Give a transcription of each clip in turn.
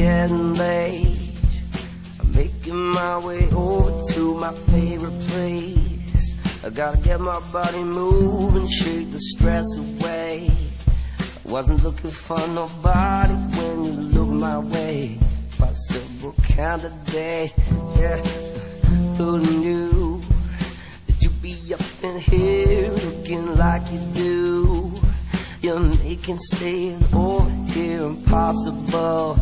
getting late. I'm making my way over to my favorite place. I gotta get my body moving, shake the stress away. I wasn't looking for nobody when you looked my way. Possible candidate, yeah. Who knew that you'd be up in here looking like you do? You're making staying over here impossible.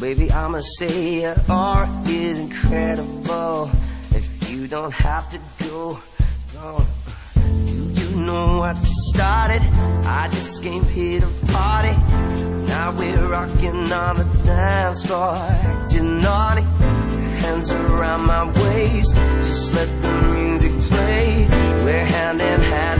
Baby, I'ma say your art is incredible. If you don't have to go, don't. Do you know what you started? I just came here to party. Now we're rocking on the dance floor, acting naughty. Hands around my waist, just let the music play. We're hand in hand.